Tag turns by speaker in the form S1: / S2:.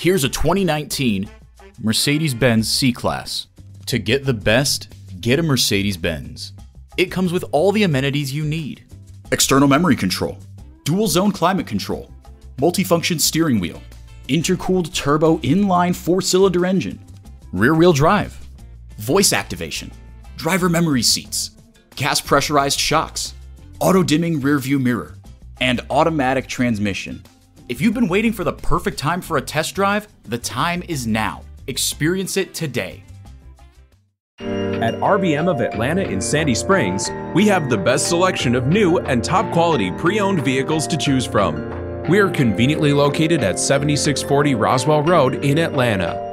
S1: Here's a 2019 Mercedes-Benz C-Class. To get the best, get a Mercedes-Benz. It comes with all the amenities you need. External memory control, dual zone climate control, multifunction steering wheel, intercooled turbo inline four-cylinder engine, rear-wheel drive, voice activation, driver memory seats, gas pressurized shocks, auto dimming rear view mirror, and automatic transmission. If you've been waiting for the perfect time for a test drive, the time is now. Experience it today.
S2: At RBM of Atlanta in Sandy Springs, we have the best selection of new and top quality pre owned vehicles to choose from. We are conveniently located at 7640 Roswell Road in Atlanta.